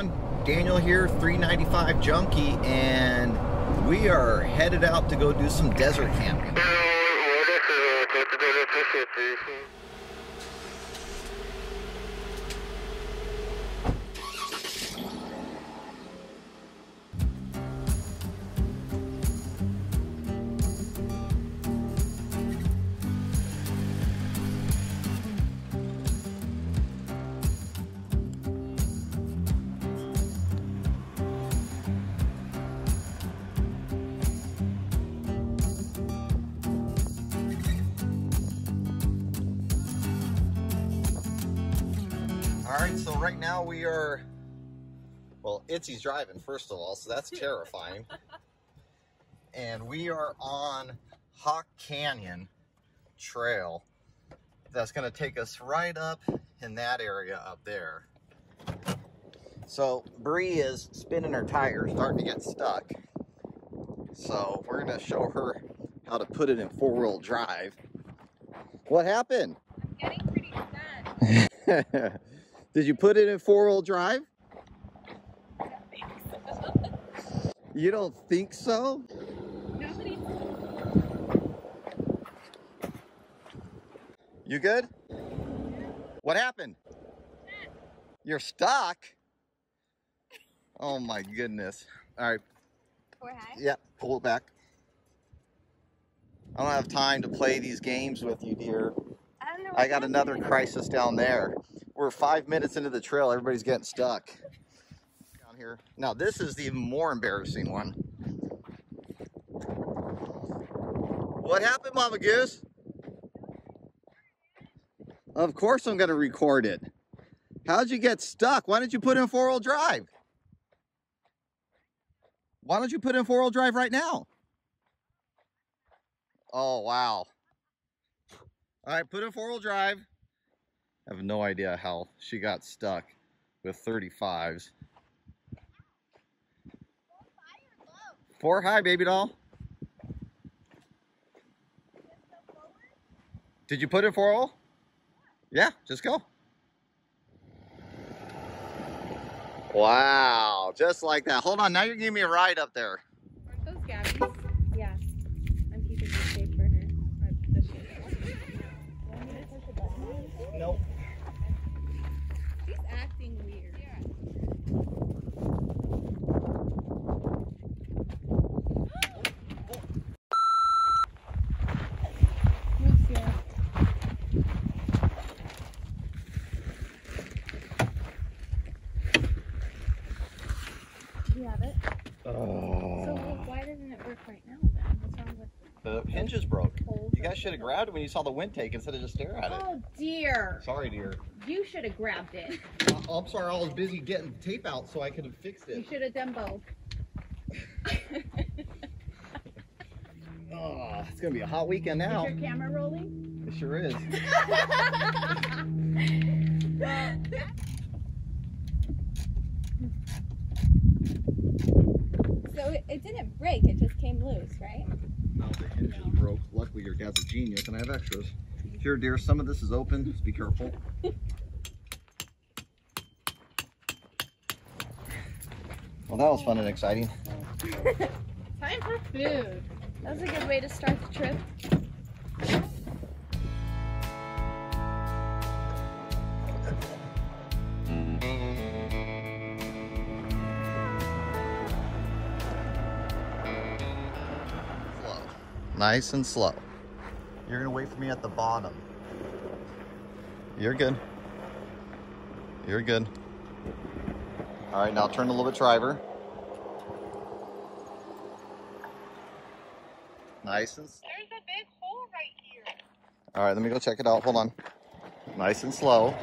everyone? Daniel here, 395 Junkie, and we are headed out to go do some desert camping. Well, Itzy's driving, first of all, so that's terrifying. and we are on Hawk Canyon Trail. That's going to take us right up in that area up there. So Bree is spinning her tires, starting to get stuck. So we're going to show her how to put it in four-wheel drive. What happened? Getting pretty sad. Did you put it in four-wheel drive? You don't think so? Nobody. You good? What happened? You're stuck? Oh my goodness. All right, Four high. yeah, pull it back. I don't have time to play these games with you, dear. I don't know. I got another crisis down there. We're five minutes into the trail. Everybody's getting stuck here. Now this is the even more embarrassing one. What happened, Mama Goose? Of course I'm gonna record it. How'd you get stuck? Why didn't you put in four-wheel drive? Why don't you put in four-wheel drive right now? Oh, wow. All right, put in four-wheel drive. I have no idea how she got stuck with 35s. Four high, baby doll. Did you put in four all? Yeah, just go. Wow, just like that. Hold on, now you're giving me a ride up there. Aren't those Gabby's? Yeah. I'm keeping the shape for her. Shape. Want me to push a button? Nope. She's acting weird. Oops, yeah. Do you have it? So Oh, why doesn't it work right now then? What's wrong with the hinge is broke. holes? You guys should have grabbed it when you saw the wind take instead of just stare at it. Oh dear. Sorry, dear. You should have grabbed it. Oh, I'm sorry, I was busy getting tape out so I could have fixed it. You should have done both. Oh, it's gonna be a hot weekend now. Is your camera rolling? It sure is. So it, it didn't break, it just came loose, right? No, the hinge is broke. Luckily, your dad's a genius, and I have extras. Here, dear, some of this is open. Just be careful. Well, that was fun and exciting. Time for food. That was a good way to start the trip. Nice and slow. You're gonna wait for me at the bottom. You're good. You're good. All right, now turn a little bit driver. Nice and There's a big hole right here. All right, let me go check it out. Hold on. Nice and slow.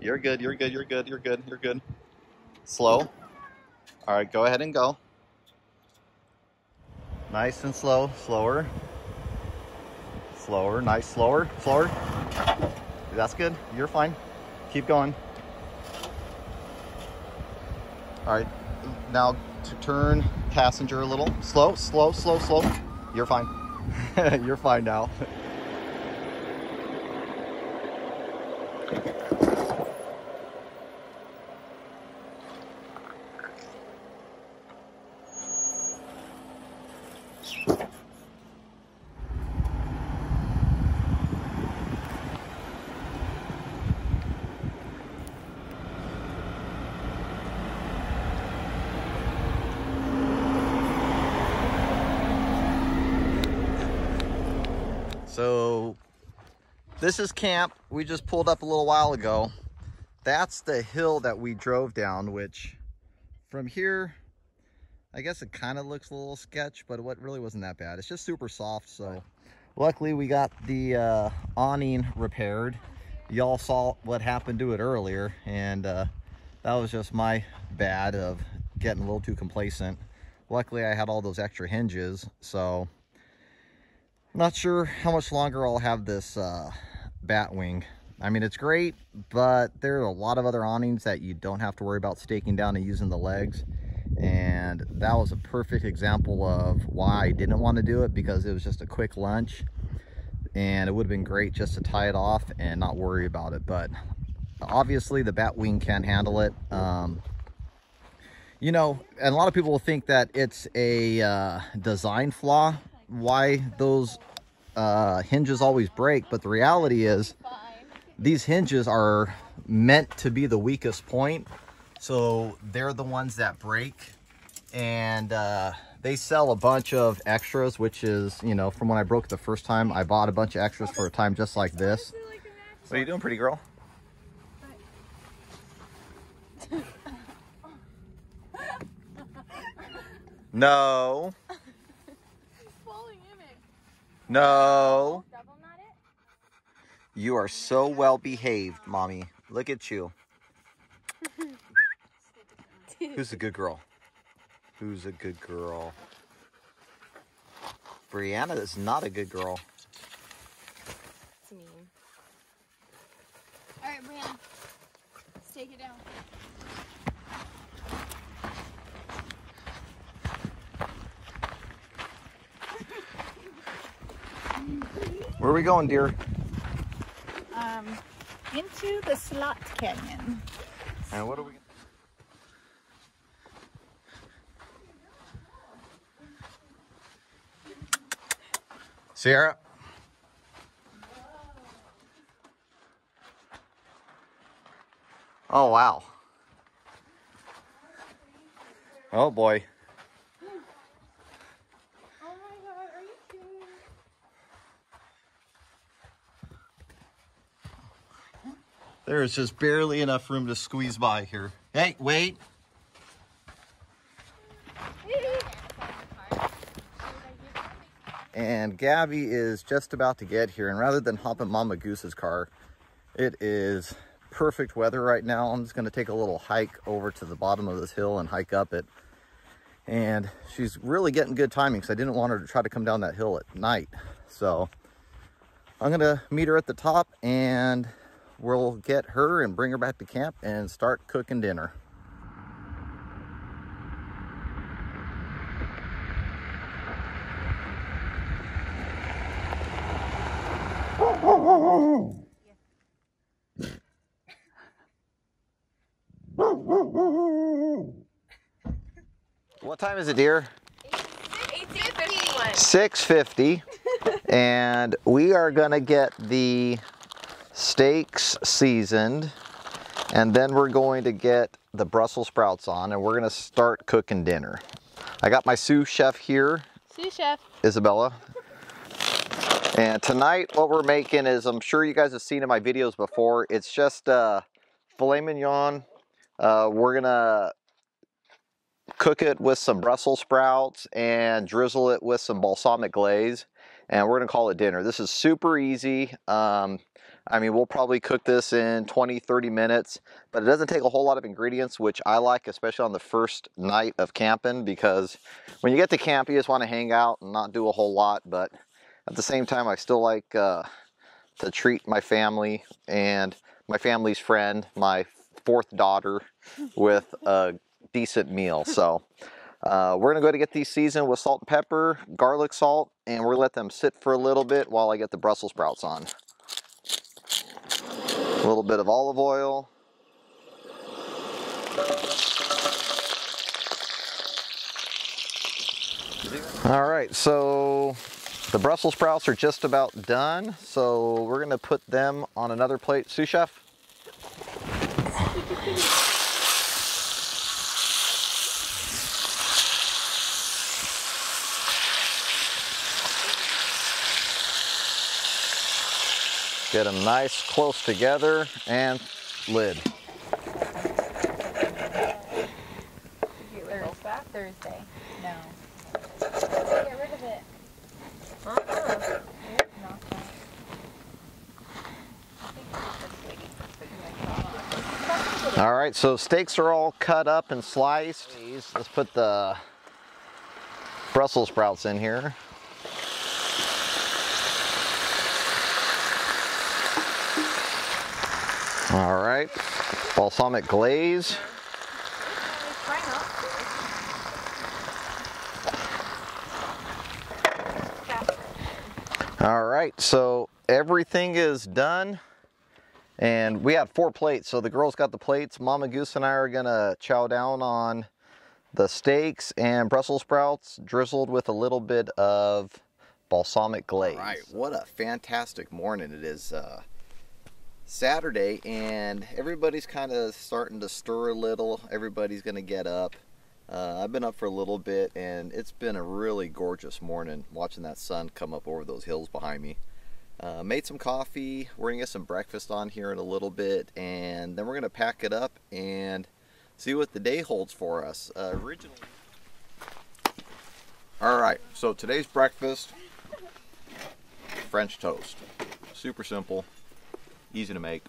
You're good, you're good, you're good, you're good, you're good. Slow. All right, go ahead and go. Nice and slow, slower. Slower, nice, slower, slower. That's good, you're fine. Keep going. All right, now to turn passenger a little. Slow, slow, slow, slow. You're fine. You're fine now. So this is camp. We just pulled up a little while ago. That's the hill that we drove down, which from here, I guess it kind of looks a little sketch, but what really wasn't that bad. It's just super soft. So luckily we got the uh, awning repaired. Y'all saw what happened to it earlier. And uh, that was just my bad of getting a little too complacent. Luckily I had all those extra hinges. So not sure how much longer I'll have this uh, Batwing. I mean, it's great, but there are a lot of other awnings that you don't have to worry about staking down and using the legs. And that was a perfect example of why I didn't want to do it because it was just a quick lunch. And it would have been great just to tie it off and not worry about it. But obviously the Batwing can't handle it. Um, you know, and a lot of people will think that it's a uh, design flaw why those uh, hinges always break, but the reality is these hinges are meant to be the weakest point. So they're the ones that break and uh, they sell a bunch of extras, which is, you know, from when I broke the first time, I bought a bunch of extras for a time just like this. What are you doing, pretty girl? No. No. You are so well behaved, mommy. Look at you. Who's a good girl? Who's a good girl? Brianna is not a good girl. It's mean. All right, Brianna. Let's take it down. Where are we going, dear? um, into the Slot Canyon. And what are we? Sierra. Oh wow. Oh boy. Oh my god, are you kidding? There is just barely enough room to squeeze by here. Hey, wait. And Gabby is just about to get here. And rather than hop in Mama Goose's car, it is perfect weather right now. I'm just going to take a little hike over to the bottom of this hill and hike up it. And she's really getting good timing because I didn't want her to try to come down that hill at night. So I'm going to meet her at the top and we'll get her and bring her back to camp and start cooking dinner. What time is it, dear? 6.50 and we are gonna get the steaks seasoned and then we're going to get the Brussels sprouts on and we're gonna start cooking dinner. I got my sous chef here, Sous chef. Isabella. And tonight what we're making is, I'm sure you guys have seen in my videos before, it's just uh, filet mignon. Uh, we're gonna cook it with some Brussels sprouts and drizzle it with some balsamic glaze. And we're gonna call it dinner. This is super easy. Um, I mean, we'll probably cook this in 20, 30 minutes, but it doesn't take a whole lot of ingredients, which I like, especially on the first night of camping, because when you get to camp, you just want to hang out and not do a whole lot. But at the same time, I still like uh, to treat my family and my family's friend, my fourth daughter, with a decent meal. So uh, we're gonna go to get these seasoned with salt and pepper, garlic salt, and we're gonna let them sit for a little bit while I get the Brussels sprouts on. A little bit of olive oil. All right, so the Brussels sprouts are just about done. So we're gonna put them on another plate. Sous chef? Get them nice close together and lid. Thursday. Thursday. No. Get rid of it. Uh-uh. That. I think it's just waiting for the next one. All right, so steaks are all cut up and sliced. Let's put the Brussels sprouts in here. All right, balsamic glaze. All right, so everything is done. And we had four plates, so the girls got the plates. Mama Goose and I are gonna chow down on the steaks and Brussels sprouts drizzled with a little bit of balsamic glaze. All right, what a fantastic morning it is. Uh, Saturday, and everybody's kind of starting to stir a little. Everybody's gonna get up. Uh, I've been up for a little bit, and it's been a really gorgeous morning watching that sun come up over those hills behind me. Uh, made some coffee. We're gonna get some breakfast on here in a little bit, and then we're gonna pack it up and see what the day holds for us. Uh, originally, all right. So today's breakfast: French toast. Super simple, easy to make.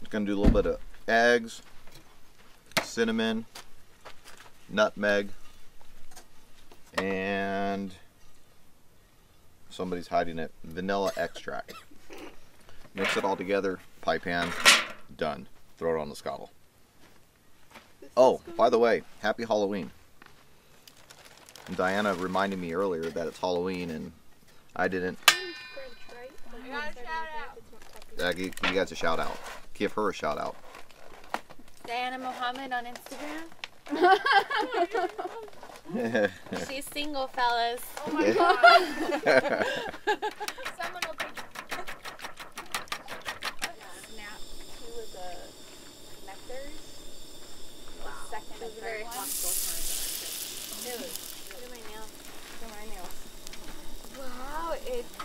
Just gonna do a little bit of eggs, cinnamon, nutmeg, and somebody's hiding it, vanilla extract. Mix it all together, pie pan, done. Throw it on the Skottle. Oh, by the way, happy Halloween. Diana reminded me earlier that it's Halloween and I didn't. Uh, give you guys a shout out. Give her a shout out. Diana Mohammed on Instagram. She's single, fellas. Oh my god. Someone will take Snap two of the connectors. Second and very third one. Dude, look at my nails. For my nails. Wow, itchy.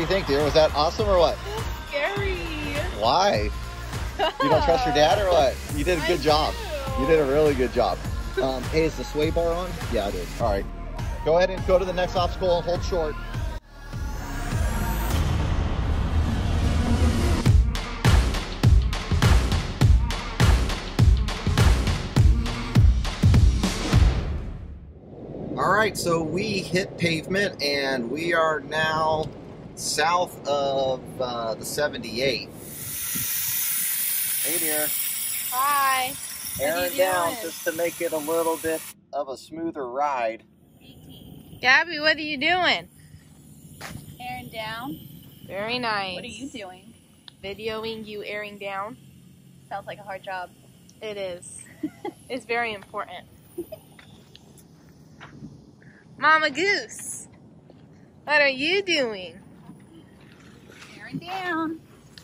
Do you think, dear? Was that awesome or what? Scary. Why? You don't trust your dad or what? You did a good job. You did a really good job. Um, hey, is the sway bar on? Yeah, it is. All right. Go ahead and go to the next obstacle and hold short. All right, so we hit pavement and we are now south of uh, the 78. Hey dear. Hi. Airing down doing? just to make it a little bit of a smoother ride. Gabby, what are you doing? Airing down. Very nice. What are you doing? Videoing you airing down. Sounds like a hard job. It is. it's very important. Mama Goose, what are you doing? Airing down.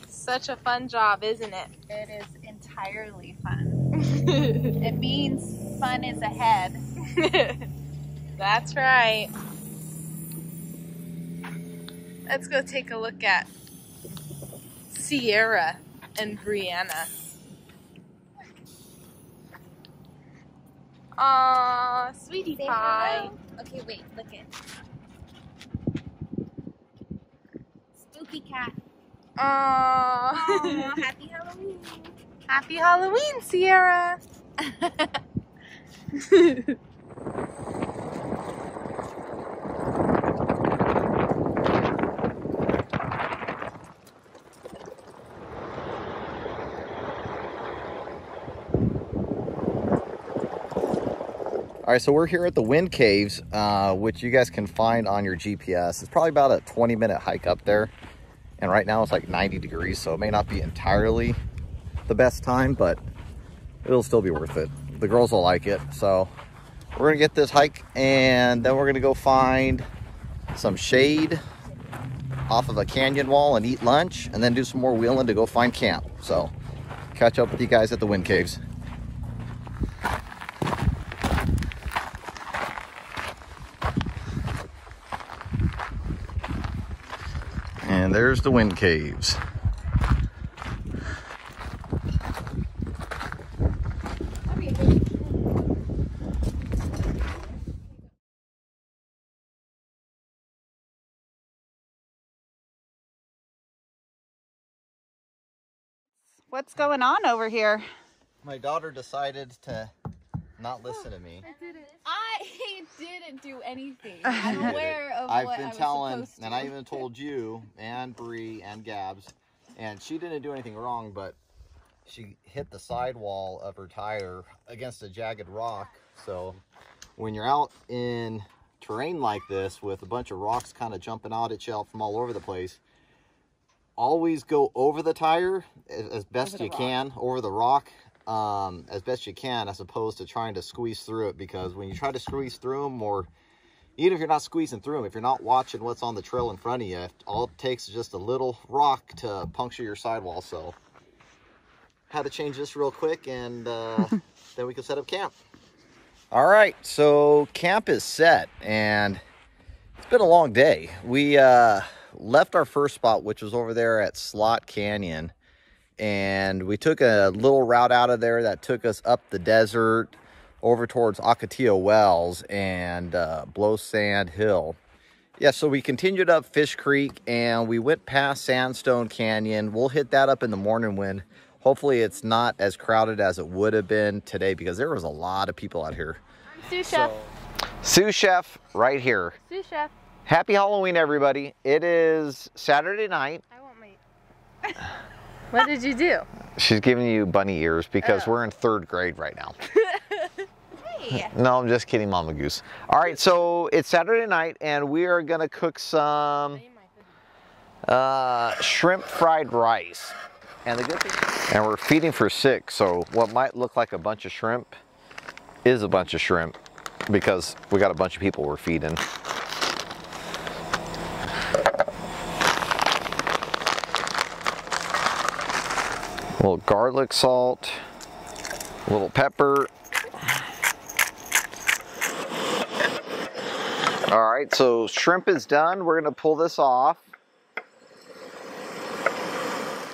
Such a fun job, isn't it? It is entirely fun. It means fun is ahead. That's right. Let's go take a look at Sierra and Brianna. Aw, sweetie Say pie. hello. Okay, wait, look it. Cat. Aw. Aw, happy Halloween. Happy Halloween, Sierra. All right, so we're here at the Wind Caves, uh, which you guys can find on your GPS. It's probably about a 20 minute hike up there. And right now it's like 90 degrees, so it may not be entirely the best time, but it'll still be worth it. The girls will like it. So we're gonna get this hike and then we're gonna go find some shade off of a canyon wall and eat lunch and then do some more wheeling to go find camp. So catch up with you guys at the Wind Caves. And there's the wind caves. What's going on over here? My daughter decided to not listen to me. I didn't do anything. I'm did it. aware of I've what been I was telling, supposed to. and I even told you and Bree and Gabs, and she didn't do anything wrong, but she hit the sidewall of her tire against a jagged rock. So when you're out in terrain like this with a bunch of rocks kind of jumping out at you from all over the place, always go over the tire as, as best you can, over the rock um, as best you can, as opposed to trying to squeeze through it. Because when you try to squeeze through them, or even if you're not squeezing through them, if you're not watching what's on the trail in front of you, all it takes is just a little rock to puncture your sidewall. So, had to change this real quick, and uh, then we can set up camp. All right, so camp is set, and it's been a long day. We uh, left our first spot, which was over there at Slot Canyon, and we took a little route out of there that took us up the desert over towards Ocotillo Wells and uh, Blow Sand Hill. Yeah, so we continued up Fish Creek and we went past Sandstone Canyon. We'll hit that up in the morning when hopefully it's not as crowded as it would have been today because there was a lot of people out here. Sous chef. Sous Chef right here. Sous chef. Happy Halloween, everybody. It is Saturday night. I want my. what did you do? She's giving you bunny ears because Oh. we're in third grade right now. Hey. No, I'm just kidding, Mama Goose. All right, so it's Saturday night, and we are gonna cook some uh, shrimp fried rice. And the good thing, and we're feeding for six, so what might look like a bunch of shrimp is a bunch of shrimp because we got a bunch of people we're feeding. A little garlic salt, a little pepper, All right, so shrimp is done. We're gonna pull this off.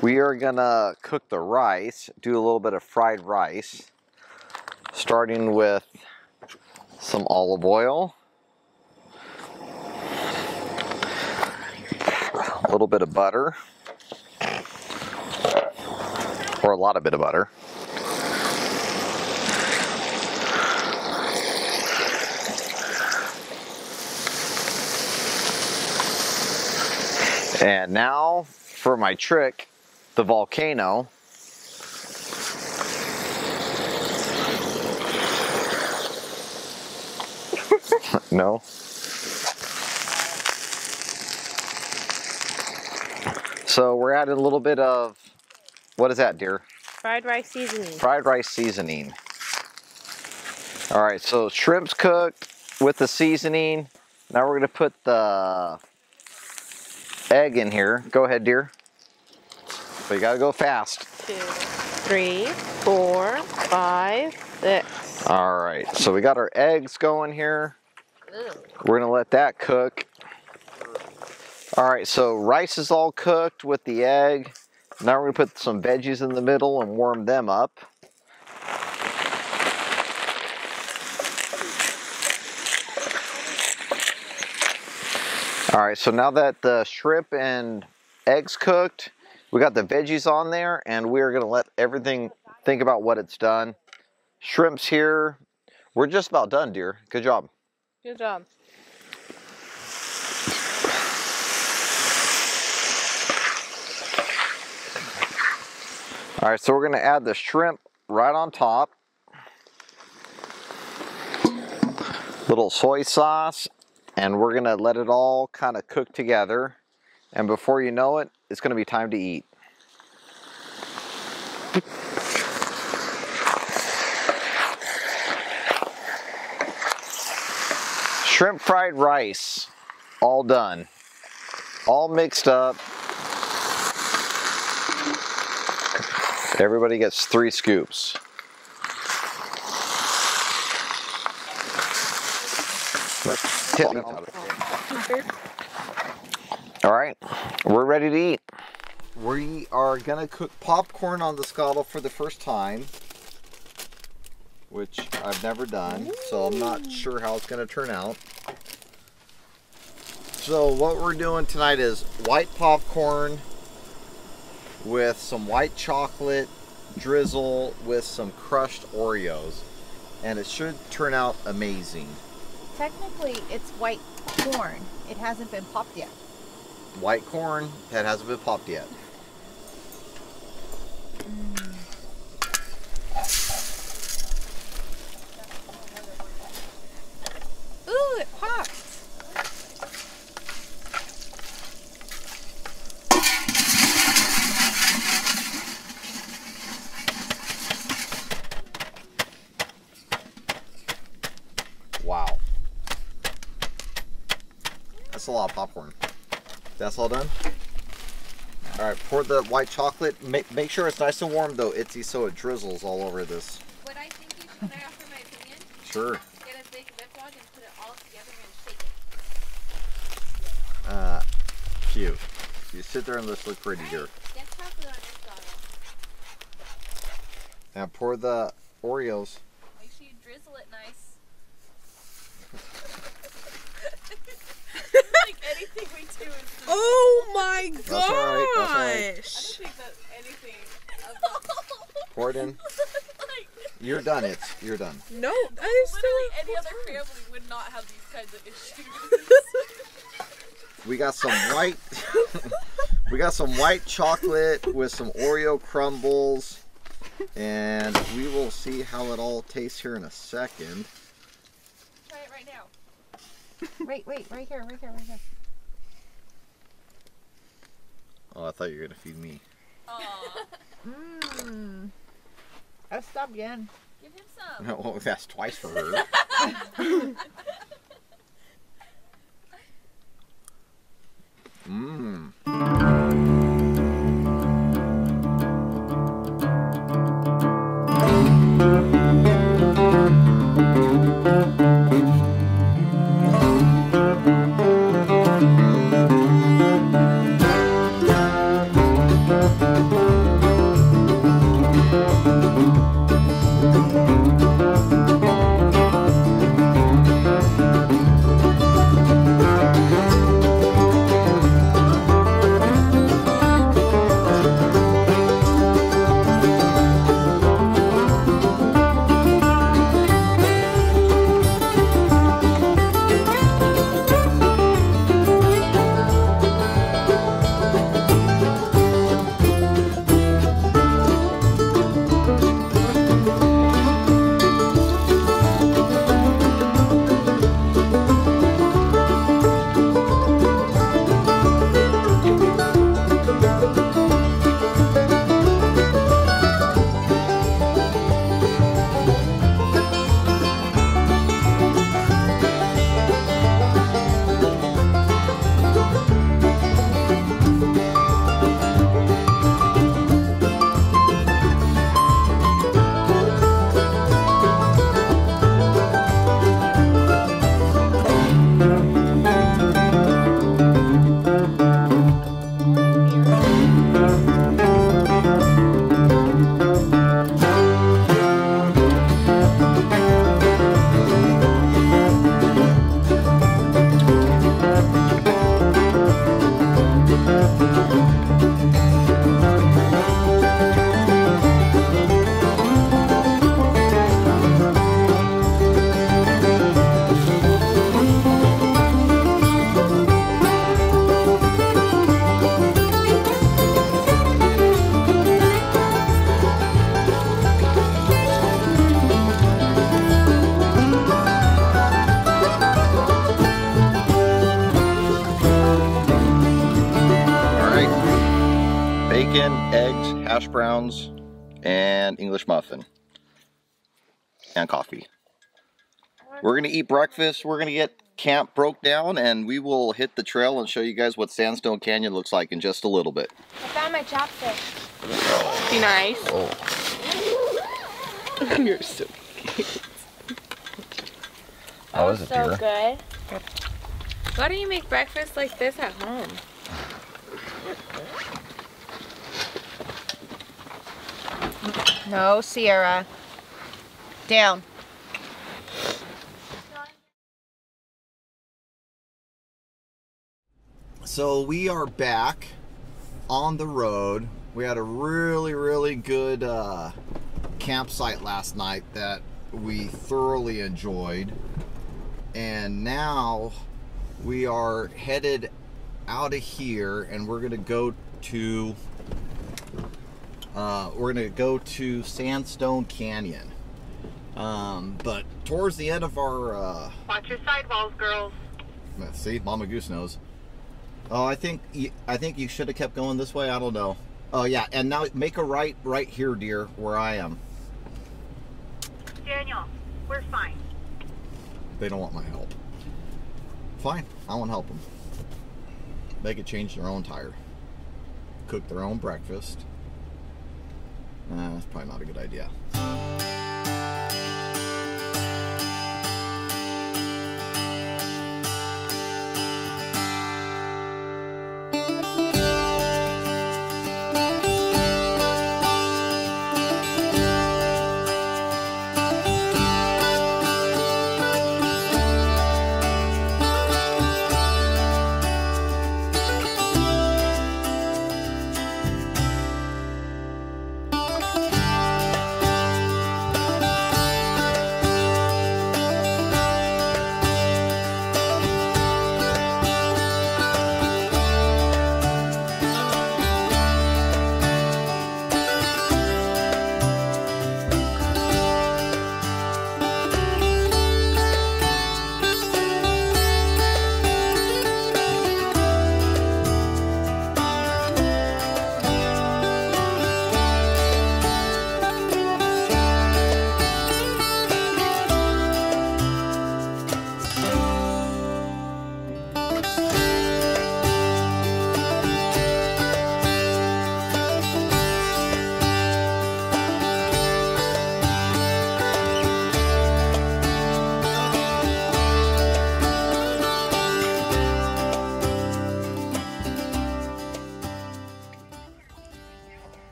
We are gonna cook the rice, do a little bit of fried rice, starting with some olive oil, a little bit of butter, or a lot of bit of butter. And now for my trick, the volcano. no. So we're adding a little bit of, what is that, dear? Fried rice seasoning. Fried rice seasoning. All right, so shrimp's cooked with the seasoning. Now we're gonna put the egg in here. Go ahead, dear. But you gotta go fast. Two, three, four, five, six. All right, so we got our eggs going here. We're gonna let that cook. All right, so rice is all cooked with the egg. Now we're gonna put some veggies in the middle and warm them up. All right, so now that the shrimp and eggs cooked, we got the veggies on there and we're gonna let everything think about what it's done. Shrimp's here. We're just about done, dear. Good job. Good job. All right, so we're gonna add the shrimp right on top. Little soy sauce, and we're gonna let it all kind of cook together. And before you know it, it's gonna be time to eat. Shrimp fried rice, all done. All mixed up. Everybody gets three scoops. All right, we're ready to eat. We are gonna cook popcorn on the Skottle for the first time, which I've never done, so I'm not sure how it's gonna turn out. So what we're doing tonight is white popcorn with some white chocolate drizzle with some crushed Oreos. And it should turn out amazing. Technically, it's white corn. It hasn't been popped yet. White corn that hasn't been popped yet. Ooh, it popped. Wow. That's a lot of popcorn. That's all done? Alright, pour the white chocolate. Make, make sure it's nice and warm though, Itzy, so it drizzles all over this. What I think you should, I offer my opinion? Sure. Get a big and put it all together and shake it. Uh, cute. You sit there and let's look pretty, dear. Get chocolate on your bottle. Now pour the Oreos. Make sure you drizzle it nice. like anything we do is Oh my That's all right, that's all right. gosh. think that anything. Pour it. You're done, it. You're done. No, I still. any other family would not have these kinds of issues. We got some white we got some white chocolate with some Oreo crumbles and we will see how it all tastes here in a second. Try it right now. wait, wait, right here, right here, right here. Oh, I thought you were gonna feed me. Mmm. stop again Give him some. No, well, that's twice for her. Mmm. bacon, eggs, hash browns, and English muffin. And coffee. We're gonna eat breakfast, we're gonna get camp broke down, and we will hit the trail and show you guys what Sandstone Canyon looks like in just a little bit. I found my chopstick. Be nice. Oh. You're so cute. That was a so deer. good. Why don't you make breakfast like this at home? No, Sierra. Down. So we are back on the road. We had a really, really good uh, campsite last night that we thoroughly enjoyed. And now we are headed out of here and we're going to go to uh, we're going to go to Sandstone Canyon. Um, but towards the end of our uh, Watch your sidewalls, girls. See, Mama Goose knows. Oh, I think I think you should have kept going this way. I don't know. Oh yeah, and now make a right right here, dear, where I am. Daniel, we're fine. They don't want my help. Fine, I won't help them. They could change their own tire, cook their own breakfast. Nah, that's probably not a good idea.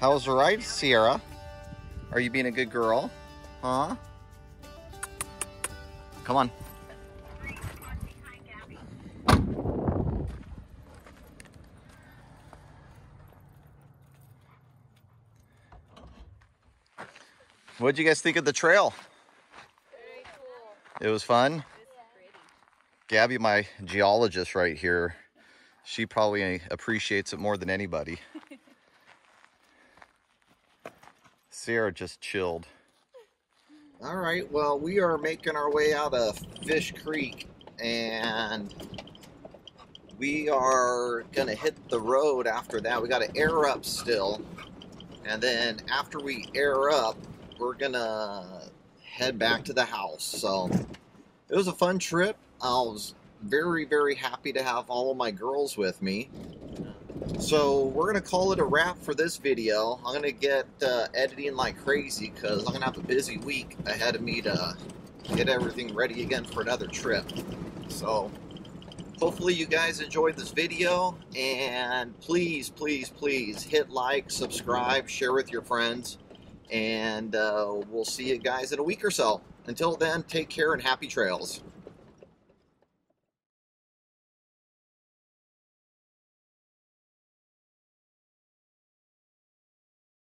How was the ride, Sierra? Are you being a good girl? Huh? Come on. What'd you guys think of the trail? It was fun. Gabby, my geologist right here, she probably appreciates it more than anybody. Sarah just chilled. All right, well, we are making our way out of Fish Creek and we are gonna hit the road after that. We gotta air up still. And then after we air up, we're gonna head back to the house. So it was a fun trip. I was very, very happy to have all of my girls with me. So we're gonna call it a wrap for this video. I'm gonna get uh, editing like crazy because I'm gonna have a busy week ahead of me to get everything ready again for another trip. So hopefully you guys enjoyed this video and please, please, please hit like, subscribe, share with your friends, and uh, we'll see you guys in a week or so. Until then, take care and happy trails.